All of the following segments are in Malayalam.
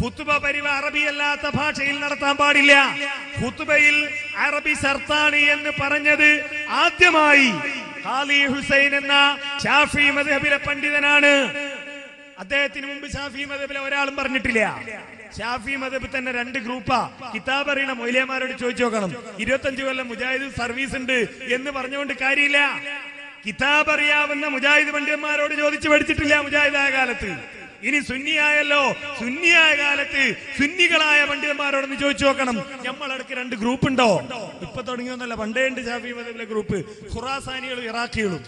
ഖുത്തുബ പരിവ അറബി അല്ലാത്ത ഭാഷയിൽ നടത്താൻ പാടില്ല. ഖുത്ബയിൽ അറബി സർത്താണി എന്ന് പറഞ്ഞത് ആദ്യമായി ഖാലി ഹുസൈൻ എന്ന ഷാഫി മദ്ഹബിലെ പണ്ഡിതനാണ്. അദ്ദേഹത്തിന് മുമ്പ് ഷാഫി മദബിലെ ഒരാളും പറഞ്ഞിട്ടില്ല. ഷാഫി മദബ് തന്നെ രണ്ട് ഗ്രൂപ്പാ. കിതാബ് അറിയണ മൊയിലിയമാരോട് ചോദിച്ചു നോക്കണം. ഇരുപത്തഞ്ചു കൊല്ലം മുജാഹിദ് സർവീസ് ഉണ്ട് എന്ന് പറഞ്ഞുകൊണ്ട് കാര്യമില്ല. കിതാബ് അറിയാവുന്ന മുജാഹിദ് പണ്ഡിതന്മാരോട് ചോദിച്ചു പഠിച്ചിട്ടില്ല മുജാഹിദായ കാലത്ത്. ഇനി സുന്നിയായല്ലോ. സുന്നിയായ കാലത്ത് സുന്നികളായ പണ്ഡിതന്മാരോടൊന്ന് ചോദിച്ചു നോക്കണം. നമ്മളടക്ക് രണ്ട് ഗ്രൂപ്പ് ഉണ്ടോ ഇപ്പൊ തുടങ്ങിയൊന്നല്ല പണ്ടേ ഉണ്ട് ജാഫി മദബിലെ ഗ്രൂപ്പ്. ഖുറാസാനികളും ഇറാഖികളും.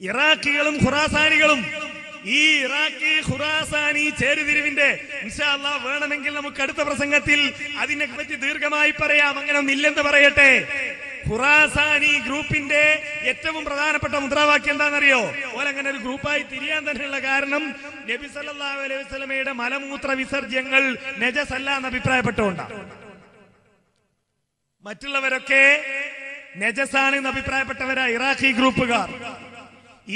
ഇറാഖികളും ഖുറാസാനികളും. ഈ ഇറാഖി ഖുറാസാനി ചേരുതിരിവിന്റെ ഇൻഷാ അല്ലാഹ് വേണമെങ്കിൽ നമുക്ക് അടുത്ത പ്രസംഗത്തിൽ അതിനെ പറ്റി ദീർഘമായി പറയാം. അങ്ങനെ ഒന്നില്ലെന്ന് പറയട്ടെ. ഖുറാസാനി ഗ്രൂപ്പിന്റെ ഏറ്റവും പ്രധാനപ്പെട്ട മുദ്രാവാക്യം എന്താണെന്നറിയോ? ഓലങ്ങനെ ഒരു ഗ്രൂപ്പായി തിരിയാൻ തന്നെയുള്ള കാരണം നബി സല്ലല്ലാഹു അലൈഹി വസല്ലമയുടെ മലമൂത്ര വിസർജ്യങ്ങൾ നജസല്ല എന്ന് അഭിപ്രായപ്പെട്ടുകൊണ്ടാണ് മറ്റുള്ളവരൊക്കെ നജസാണ് എന്ന് അഭിപ്രായപ്പെട്ടവരാ ഇറാഖി ഗ്രൂപ്പുകാർ.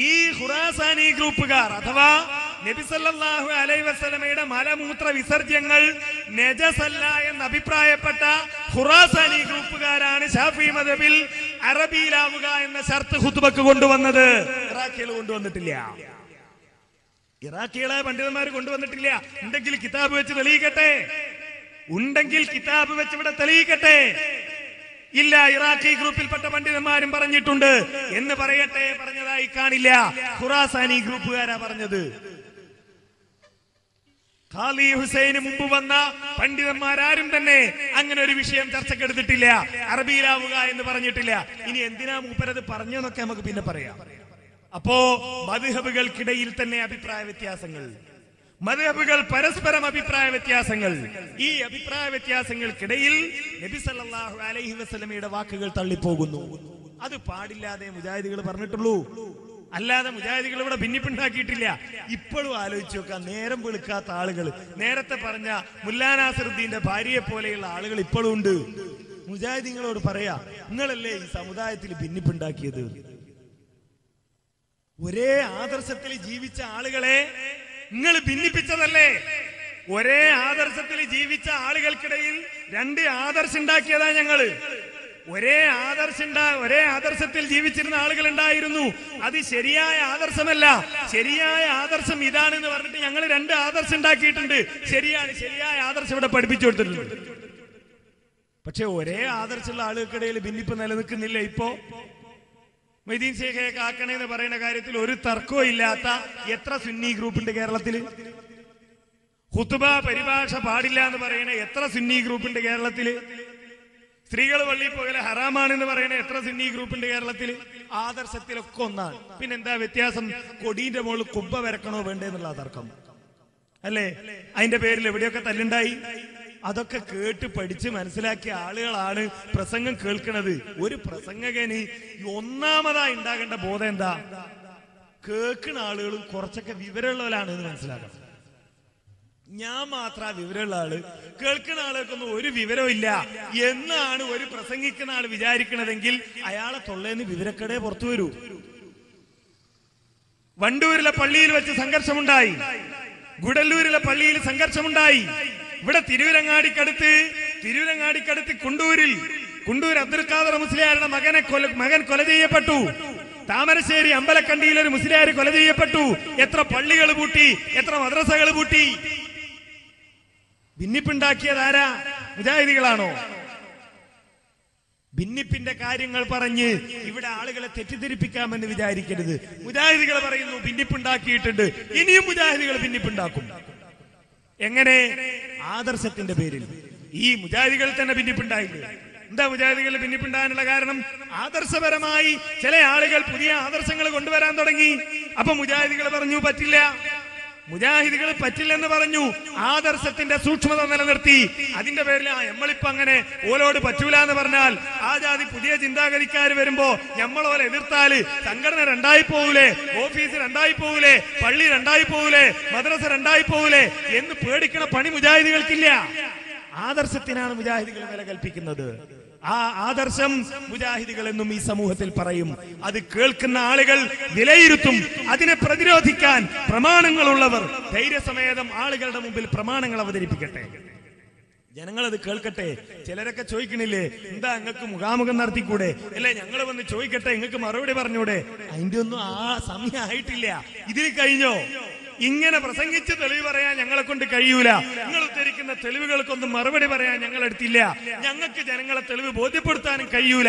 ഈ ഖുറാസാനി ഗ്രൂപ്പുകാർ. അഥവാ നബിസല്ലാഹു അലൈ വസ്ലമയുടെ മലമൂത്ര വിസർജ്യങ്ങൾ നജസല്ല എന്ന് അഭിപ്രായപ്പെട്ട ഖുറാസാനി ഗ്രൂപ്പുകാരാണ് ഷാഫി മദബിൽ അറബിയിലാവുക എന്ന ഷർത്ത് ഹുത്തുബക്ക് കൊണ്ടുവന്നത്. ഇറാഖികൾ കൊണ്ടുവന്നിട്ടില്ല. ഇറാഖികളെ പണ്ഡിതന്മാർ കൊണ്ടുവന്നിട്ടില്ല. ഉണ്ടെങ്കിൽ കിതാബ് വെച്ച് തെളിയിക്കട്ടെ. ഉണ്ടെങ്കിൽ കിതാബ് വെച്ച് ഇവിടെ തെളിയിക്കട്ടെ. ഇല്ല ഇറാഖി ഗ്രൂപ്പിൽപ്പെട്ട പണ്ഡിതന്മാരും പറഞ്ഞിട്ടുണ്ട്. എന്ന് പറയട്ടെ പറഞ്ഞതായി കാണില്ല. ഖുറാസാനി ഗ്രൂപ്പുകാരാ പറഞ്ഞത്. ഖാലി ഹുസൈന് മുമ്പ് വന്ന പണ്ഡിതന്മാരാരും തന്നെ അങ്ങനെ ഒരു വിഷയം ചർച്ചക്കെടുത്തിട്ടില്ല. അറബിയിലാവുക എന്ന് പറഞ്ഞിട്ടില്ല. ഇനി എന്തിനാ മൂപ്പരത് പറഞ്ഞെന്നൊക്കെ നമുക്ക് പിന്നെ പറയാം. അപ്പോ മധുഹബുകൾക്കിടയിൽ തന്നെ അഭിപ്രായ വ്യത്യാസങ്ങൾ. മധുഹബുകൾ പരസ്പരം അഭിപ്രായ വ്യത്യാസങ്ങൾ. ഈ അഭിപ്രായ വ്യത്യാസങ്ങൾക്കിടയിൽ നബി സല്ലല്ലാഹു അലൈഹി വസല്ലമയുടെ വാക്കുകൾ തള്ളിപ്പോകുന്നു. അത് പാടില്ലാതെ മുജാഹിദികൾ പറഞ്ഞിട്ടുള്ളൂ. അല്ലാതെ മുജാഹിദികൾ ഇവിടെ ഭിന്നിപ്പുണ്ടാക്കിയിട്ടില്ല. ഇപ്പോഴും ആലോചിച്ച് നോക്കാം നേരം വെളുക്കാത്ത ആളുകൾ നേരത്തെ പറഞ്ഞ മുല്ലാനാസറുദ്ദീന്റെ ഭാര്യയെ പോലെയുള്ള ആളുകൾ ഇപ്പോഴും ഉണ്ട്. മുജാഹിദിങ്ങളോട് പറയാ നിങ്ങളല്ലേ ഈ സമുദായത്തിൽ ഭിന്നിപ്പുണ്ടാക്കിയത്? ഒരേ ആദർശത്തിൽ ജീവിച്ച ആളുകളെ നിങ്ങൾ ഭിന്നിപ്പിച്ചതല്ലേ? ഒരേ ആദർശത്തിൽ ജീവിച്ച ആളുകൾക്കിടയിൽ രണ്ട് ആദർശം ഉണ്ടാക്കിയതാ ഞങ്ങൾ. ഒരേ ആദർശുണ്ടാ ഒരേ ആദർശത്തിൽ ജീവിച്ചിരുന്ന ആളുകൾ ഉണ്ടായിരുന്നു അത് ശരിയായ ആദർശമല്ല. ശരിയായ ആദർശം ഇതാണെന്ന് പറഞ്ഞിട്ട് ഞങ്ങൾ രണ്ട് ആദർശം ഉണ്ടാക്കിയിട്ടുണ്ട് ശരിയാണ് ശരിയായ ആദർശം ഇവിടെ പഠിപ്പിച്ചു കൊടുത്തിട്ടുണ്ട്. പക്ഷെ ഒരേ ആദർശമുള്ള ആളുകൾക്കിടയിൽ ഭിന്നിപ്പ് നിലനിൽക്കുന്നില്ല ഇപ്പോ. മൊയ്തീൻ ശേഖയെ കാക്കണേ പറയുന്ന കാര്യത്തിൽ ഒരു തർക്കവും ഇല്ലാത്ത എത്ര സുന്നി ഗ്രൂപ്പുണ്ട് കേരളത്തിൽ ഹുത്തുബ പരിഭാഷ പാടില്ല എന്ന് പറയുന്ന എത്ര സുന്നി ഗ്രൂപ്പുണ്ട് കേരളത്തിൽ? സ്ത്രീകൾ വള്ളി പോകലെ ഹറാമാണെന്ന് പറയുന്ന എത്ര സിന്നി ഗ്രൂപ്പുണ്ട് കേരളത്തിൽ ആദർശത്തിലൊക്കെ ഒന്നാണ്. പിന്നെന്താ വ്യത്യാസം? കൊടീന്റെ മുകളിൽ കുബ്ബ വരക്കണോ വേണ്ടേ എന്നുള്ള തർക്കം. അല്ലേ? അതിന്റെ പേരിൽ എവിടെയൊക്കെ തല്ലുണ്ടായി? അതൊക്കെ കേട്ട് പഠിച്ച് മനസ്സിലാക്കിയ ആളുകളാണ് പ്രസംഗം കേൾക്കുന്നത് ഒരു പ്രസംഗകന് ഒന്നാമതായി ഉണ്ടാകേണ്ട ബോധം എന്താ? കേൾക്കുന്ന ആളുകളും കുറച്ചൊക്കെ വിവരമുള്ളവരാണ് എന്ന് മനസ്സിലാക്കണം. ഞാൻ മാത്ര വിവരമുള്ള ആൾ. കേൾക്കുന്ന ആളുകൾക്കൊന്നും ഒരു വിവരവും ഇല്ല. എന്നാണ് ഒരു പ്രസംഗിക്കുന്ന ആൾ വിചാരിക്കണതെങ്കിൽ അയാളെ തൊള്ളേന്ന് വിവരക്കടെ പുറത്തു വരൂ. വണ്ടൂരിലെ പള്ളിയിൽ വെച്ച് സംഘർഷമുണ്ടായി. ഗുഡല്ലൂരിലെ പള്ളിയിൽ സംഘർഷമുണ്ടായി. ഇവിടെ തിരുവരങ്ങാടിക്കടുത്ത് തിരുവരങ്ങാടിക്കടുത്ത് കുണ്ടൂരിൽ കുണ്ടൂർ അബ്ദുൽ ഖാദർ മുസ്ലിയാരുടെ മകനെ കൊല മകൻ കൊല ചെയ്യപ്പെട്ടു. താമരശ്ശേരി അമ്പലക്കണ്ടിയിൽ ഒരു മുസ്ലിയാർ കൊല ചെയ്യപ്പെട്ടു. എത്ര പള്ളികൾ പൂട്ടി എത്ര മദ്രസകൾ പൂട്ടി. ഭിന്നിപ്പുണ്ടാക്കിയതാരാ മുജാഹിദികളാണോ? ഭിന്നിപ്പിന്റെ കാര്യങ്ങൾ പറഞ്ഞ് ഇവിടെ ആളുകളെ തെറ്റിദ്ധരിപ്പിക്കാമെന്ന് വിചാരിക്കരുത്. മുജാഹിദികൾ പറയുന്നു ഭിന്നിപ്പുണ്ടാക്കിയിട്ടുണ്ട്. ഇനിയും മുജാഹിദികൾ ഭിന്നിപ്പുണ്ടാക്കും. എങ്ങനെ? ആദർശത്തിന്റെ പേരിൽ. ഈ മുജാഹിദികൾ തന്നെ ഭിന്നിപ്പുണ്ടായില്ലേ? എന്താ മുജാഹിദികൾ ഭിന്നിപ്പുണ്ടാകാനുള്ള കാരണം? ആദർശപരമായി ചില ആളുകൾ പുതിയ ആദർശങ്ങൾ കൊണ്ടുവരാൻ തുടങ്ങി. അപ്പൊ മുജാഹിദികൾ പറഞ്ഞു പറ്റില്ല. മുജാഹിദികൾ പറ്റില്ലെന്ന് പറഞ്ഞു. ആദർശത്തിന്റെ സൂക്ഷ്മത നിലനിർത്തി. അതിന്റെ പേരിൽ ആ നമ്മളിപ്പോ അങ്ങനെ ഓലോട് പറ്റൂല എന്ന് പറഞ്ഞാൽ ആ ജാതി പുതിയ ചിന്താഗതിക്കാർ വരുമ്പോ നമ്മളോലെ എതിർത്താൽ സംഘടന രണ്ടായി പോകൂലേ ഓഫീസ് രണ്ടായി പോകൂലേ പള്ളി രണ്ടായി പോകൂലേ മദ്രസ രണ്ടായി പോകൂലേ എന്ന് പേടിക്കണ പണി മുജാഹിദികൾക്കില്ല. ആദർശത്തിനാണ് മുജാഹിദികൾ വില കൽപ്പിക്കുന്നത്. ആ ആദർശം മുജാഹിദികൾ എന്നും ഈ സമൂഹത്തിൽ പറയും. അത് കേൾക്കുന്ന ആളുകൾ വിലയിരുത്തും. അതിനെ പ്രതിരോധിക്കാൻ പ്രമാണങ്ങളുള്ളവർ ധൈര്യസമേതം ആളുകളുടെ മുമ്പിൽ പ്രമാണങ്ങൾ അവതരിപ്പിക്കട്ടെ. ജനങ്ങൾ അത് കേൾക്കട്ടെ. ചിലരൊക്കെ ചോദിക്കണില്ലേ എന്താ നിങ്ങൾക്ക് മുഖാമുഖം നടത്തിക്കൂടെ? അല്ലെ ഞങ്ങൾ വന്ന് ചോദിക്കട്ടെ നിങ്ങൾക്ക് മറുപടി പറഞ്ഞൂടെ? അതിന്റെ ഒന്നും ആ സമയം ആയിട്ടില്ല. ഇതിൽ കഴിഞ്ഞോ? ഇങ്ങനെ പ്രസംഗിച്ച് തെളിവ് പറയാൻ ഞങ്ങളെ കൊണ്ട് കഴിയൂല. നിങ്ങൾ ഉദ്ധരിക്കുന്ന തെളിവുകൾക്കൊന്നും മറുപടി പറയാൻ ഞങ്ങൾ എടുത്തില്ല ഞങ്ങൾക്ക് ജനങ്ങളെ തെളിവ് ബോധ്യപ്പെടുത്താനും കഴിയൂല.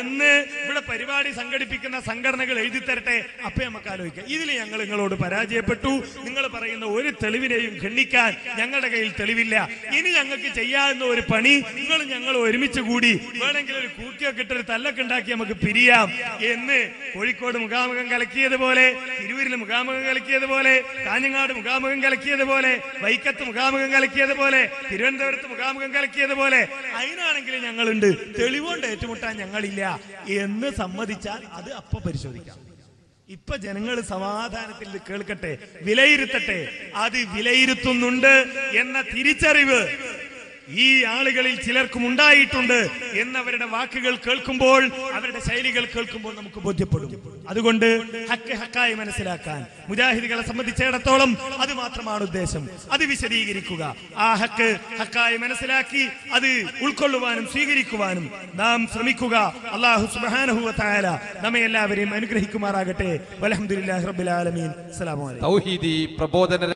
എന്ന് ഇവിടെ പരിപാടി സംഘടിപ്പിക്കുന്ന സംഘടനകൾ എഴുതി തരട്ടെ. അപ്പൊ നമുക്ക് ആലോചിക്കാം. ഇതിൽ ഞങ്ങൾ നിങ്ങളോട് പരാജയപ്പെട്ടു. നിങ്ങൾ പറയുന്ന ഒരു തെളിവിനെയും ഖണ്ഡിക്കാൻ ഞങ്ങളുടെ കയ്യിൽ തെളിവില്ല. ഇനി ഞങ്ങൾക്ക് ചെയ്യാവുന്ന ഒരു പണി നിങ്ങൾ ഞങ്ങൾ ഒരുമിച്ച് കൂടി വേണമെങ്കിൽ ഒരു കൂട്ടിയൊക്കെ ഇട്ട് ഒരു തല്ലൊക്കെ ഉണ്ടാക്കി നമുക്ക് പിരിയാം. എന്ന് കോഴിക്കോട് മുഖാമുഖം കലക്കിയതുപോലെ തിരൂരിൽ മുഖാമുഖം കലക്കിയതുപോലെ കാഞ്ഞങ്ങാട് മുഖാമുഖം കലക്കിയതുപോലെ വൈക്കത്ത് മുഖാമുഖം കലക്കിയതുപോലെ തിരുവനന്തപുരത്ത് മുഖാമുഖം കലക്കിയതുപോലെ അതിനാണെങ്കിലും ഞങ്ങളുണ്ട്. തെളിവുകൊണ്ട് ഏറ്റുമുട്ടാൻ ഞങ്ങളില്ല എന്ന് സമ്മതിച്ചാൽ അത് അപ്പൊ പരിശോധിക്കാം. ഇപ്പൊ ജനങ്ങൾ സമാധാനത്തിൽ കേൾക്കട്ടെ വിലയിരുത്തട്ടെ. അത് വിലയിരുത്തുന്നുണ്ട് എന്ന തിരിച്ചറിവ് ഈ ആളുകളിൽ ചിലർക്കും ഉണ്ടായിട്ടുണ്ട് എന്നവരുടെ വാക്കുകൾ കേൾക്കുമ്പോൾ അവരുടെ ശൈലികൾ കേൾക്കുമ്പോൾ നമുക്ക് ബോധ്യപ്പെടും. അതുകൊണ്ട് ഹക്ക് ഹക്കായി മനസ്സിലാക്കാൻ മുജാഹിദികളെ സംബന്ധിച്ചിടത്തോളം അത് മാത്രമാണ് ഉദ്ദേശം. അത് വിശദീകരിക്കുക. ആ ഹക്ക് ഹക്കായി മനസ്സിലാക്കി അത് ഉൾക്കൊള്ളുവാനും സ്വീകരിക്കുവാനും നാം ശ്രമിക്കുക. അള്ളാഹു സുബാനഹുല നമ്മെ എല്ലാവരെയും അനുഗ്രഹിക്കുമാറാകട്ടെ. വലഹമുല്ലാ തൗഹീദി പ്രബോധന